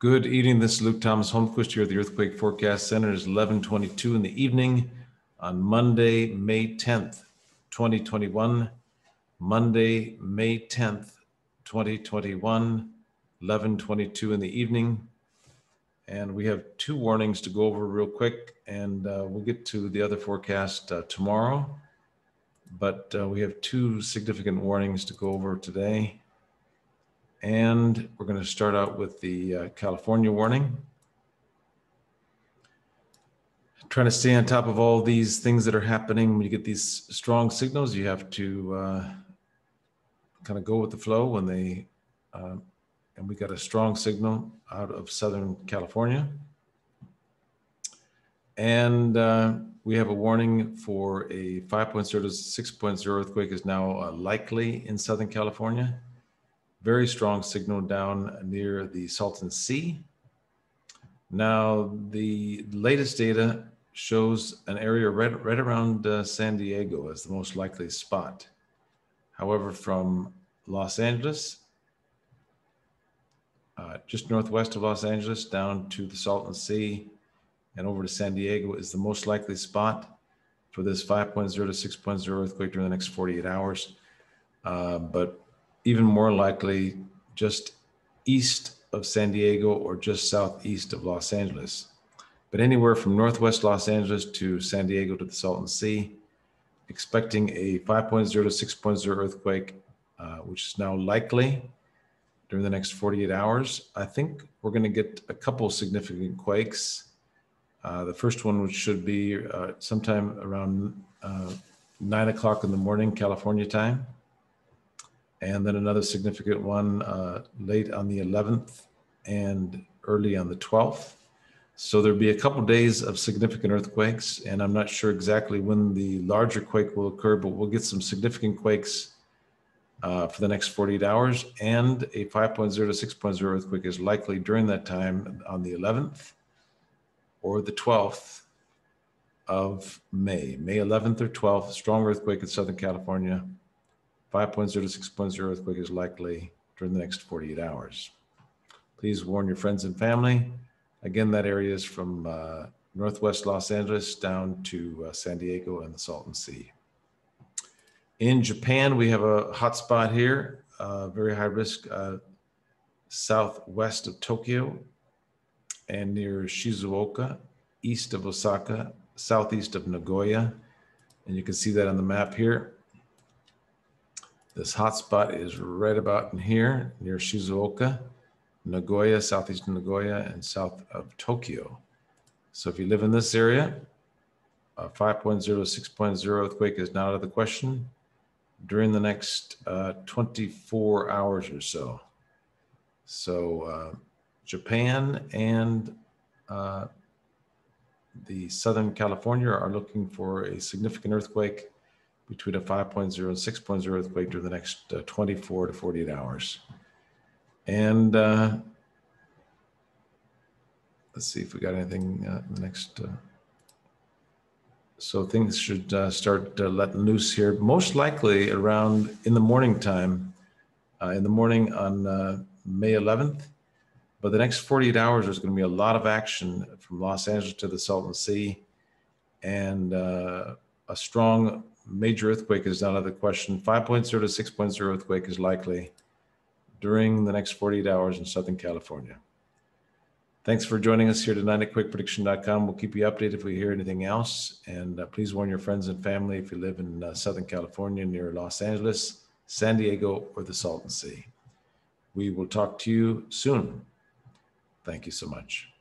Good evening. This is Luke Thomas Holmquist here at the Earthquake Forecast Center. It is 11:22 in the evening on Monday, May 10th, 2021. Monday, May 10th, 2021, 11:22 in the evening. And we have two warnings to go over real quick, and uh, we'll get to the other forecast uh, tomorrow. But uh, we have two significant warnings to go over today. And we're going to start out with the uh, California warning. Trying to stay on top of all these things that are happening. When you get these strong signals, you have to uh, kind of go with the flow when they, uh, and we got a strong signal out of Southern California. And uh, we have a warning for a 5.0 to 6.0 earthquake is now uh, likely in Southern California very strong signal down near the Salton Sea. Now, the latest data shows an area right, right around uh, San Diego as the most likely spot. However, from Los Angeles, uh, just northwest of Los Angeles, down to the Salton Sea and over to San Diego is the most likely spot for this 5.0 to 6.0 earthquake during the next 48 hours. Uh, but even more likely just east of San Diego or just southeast of Los Angeles. But anywhere from northwest Los Angeles to San Diego to the Salton Sea, expecting a 5.0 to 6.0 earthquake, uh, which is now likely during the next 48 hours. I think we're going to get a couple significant quakes. Uh, the first one, which should be uh, sometime around uh, nine o'clock in the morning, California time and then another significant one uh, late on the 11th and early on the 12th. So there'll be a couple days of significant earthquakes, and I'm not sure exactly when the larger quake will occur, but we'll get some significant quakes uh, for the next 48 hours, and a 5.0 to 6.0 earthquake is likely during that time on the 11th or the 12th of May. May 11th or 12th, strong earthquake in Southern California. 5.0 to 6.0 earthquake is likely during the next 48 hours. Please warn your friends and family. Again, that area is from uh, northwest Los Angeles down to uh, San Diego and the Salton Sea. In Japan, we have a hot spot here, uh, very high risk uh, southwest of Tokyo and near Shizuoka, east of Osaka, southeast of Nagoya. And you can see that on the map here. This hotspot is right about in here near Shizuoka, Nagoya, southeast Nagoya, and south of Tokyo. So if you live in this area, a 5.0 to 6.0 earthquake is not out of the question during the next uh, 24 hours or so. So uh, Japan and uh, the Southern California are looking for a significant earthquake between a 5.0 and 6.0 earthquake during the next uh, 24 to 48 hours. And uh, let's see if we got anything uh, in the next. Uh, so things should uh, start uh, letting loose here, most likely around in the morning time, in the morning on May 11th. But the next 48 hours, there's going to be a lot of action from Los Angeles to the Salton Sea and a strong major earthquake is out of the question. 5.0 to 6.0 earthquake is likely during the next 48 hours in Southern California. Thanks for joining us here tonight at quakeprediction.com. We'll keep you updated if we hear anything else. And uh, please warn your friends and family if you live in uh, Southern California near Los Angeles, San Diego, or the Salton Sea. We will talk to you soon. Thank you so much.